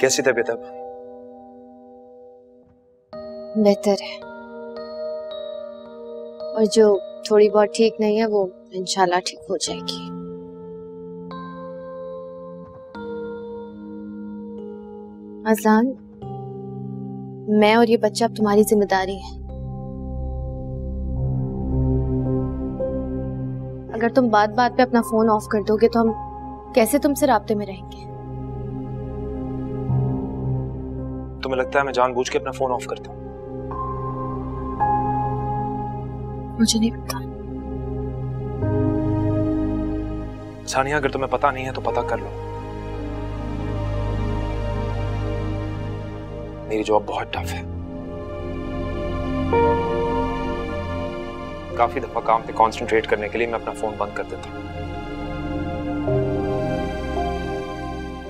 कैसी तबीयत अब बेहतर है। और जो थोड़ी बहुत ठीक नहीं है, वो इंशाल्लाह ठीक हो जाएगी। अजान, मैं और ये बच्चा अब तुम्हारी ज़िम्मेदारी है। अगर तुम बात बात पे अपना फ़ोन ऑफ़ कर दोगे तो हम कैसे तुमसे राब्ते में रहेंगे? तुम्हें लगता है मैं जानबूझ के अपना फ़ोन ऑफ़ करता हूँ? मुझे नहीं पता। सानिया अगर तुम्हें पता नहीं है तो पता कर लो। मेरी जॉब बहुत टफ है। काफ़ी दफ़ा काम पे कंसंट्रेट करने के लिए मैं अपना फ़ोन बंद कर देता हूँ।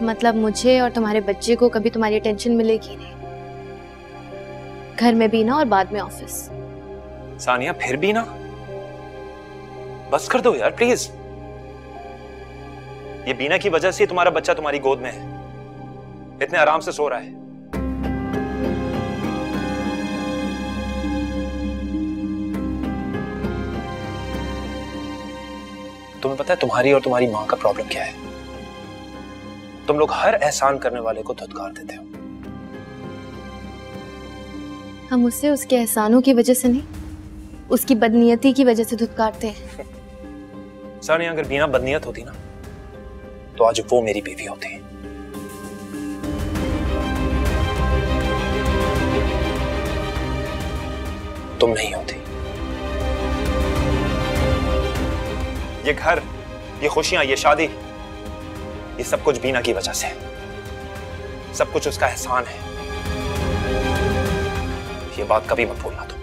मतलब मुझे और तुम्हारे बच्चे को कभी तुम्हारी अटेंशन मिलेगी नहीं। घर में भी ना और बाद में ऑफ़िस सानिया फिर भी ना? बस कर दो यार प्लीज़ ये बीना की वजह से तुम्हारा बच्चा तुम्हारी गोद में है। इतने आराम से सो रहा है। तुम्हें पता है तुम्हारी और तुम्हारी माँ का प्रॉब्लम क्या है? तुम लोग हर एहसान करने वाले को धुतकार देते हो। हम उसे उसके एहसानों की वजह से नहीं उसकी बदनीयती की वजह से धुतकारते हैं। सानिया अगर बीना बदनीयत होती ना तो आज वो मेरी बीवी होती। तुम नहीं होती। ये घर, ये खुशियाँ, ये शादी, ये सब कुछ बीना की वजह से। सब कुछ उसका एहसान है। ये बात कभी मत भूलना तुम।